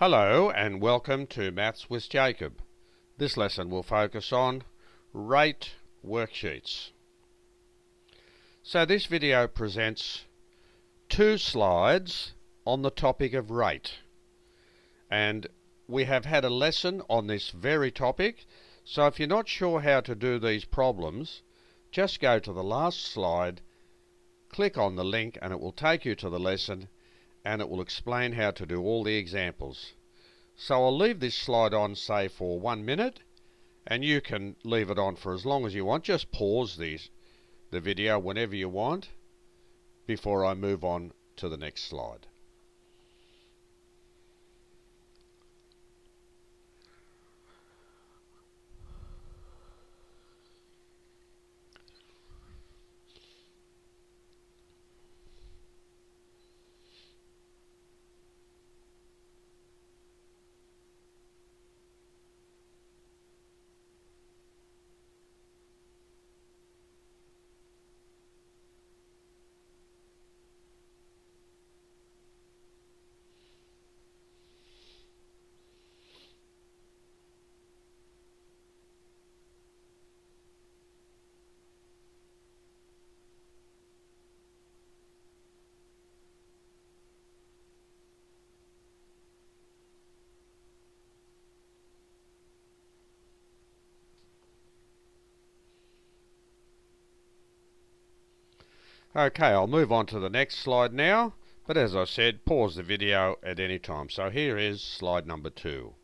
Hello and welcome to Maths with Jacob. This lesson will focus on rate worksheets. So this video presents two slides on the topic of rate. And we have had a lesson on this very topic. So if you're not sure how to do these problems, just go to the last slide, click on the link and it will take you to the lesson and it will explain how to do all the examples. So I'll leave this slide on say for one minute and you can leave it on for as long as you want. Just pause the video whenever you want before I move on to the next slide. Okay, I'll move on to the next slide now, but as I said, pause the video at any time. So here is slide number two.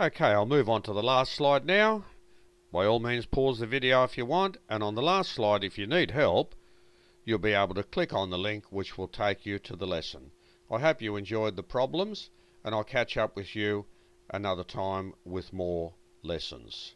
Okay, I'll move on to the last slide now. By all means pause the video if you want and on the last slide if you need help you'll be able to click on the link which will take you to the lesson. I hope you enjoyed the problems and I'll catch up with you another time with more lessons.